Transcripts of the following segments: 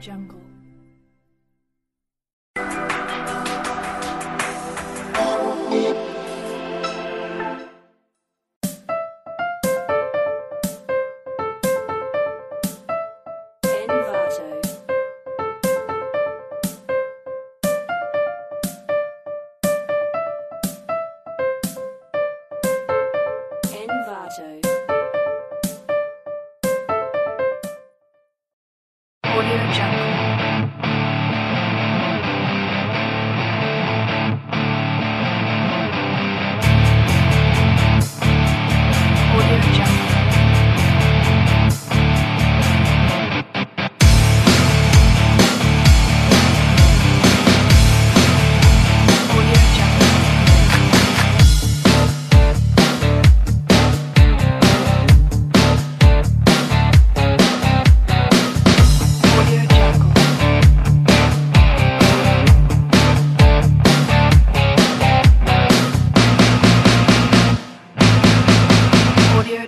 Jungle. Audio Jungle.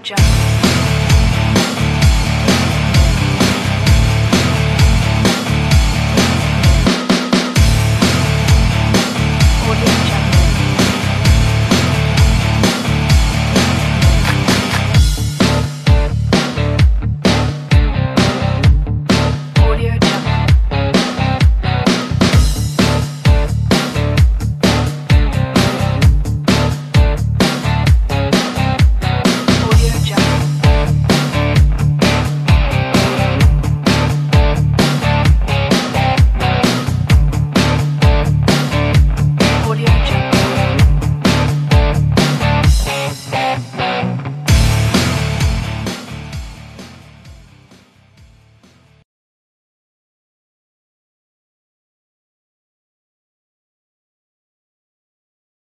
job.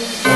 Thank you.